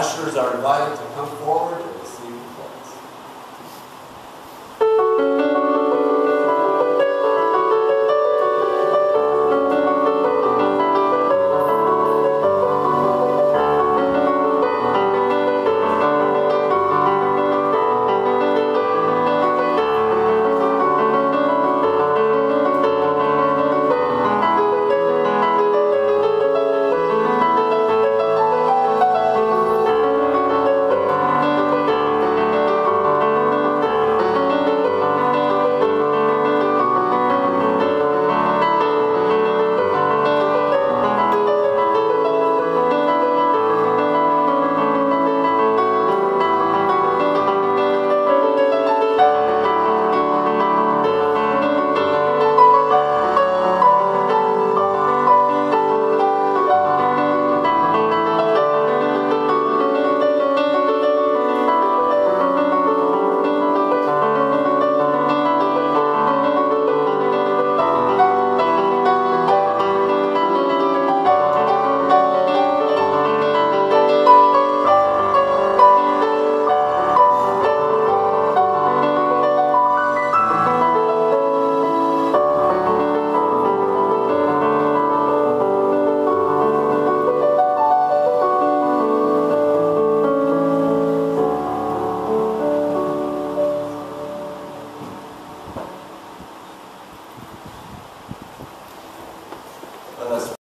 Ushers are invited to come forward.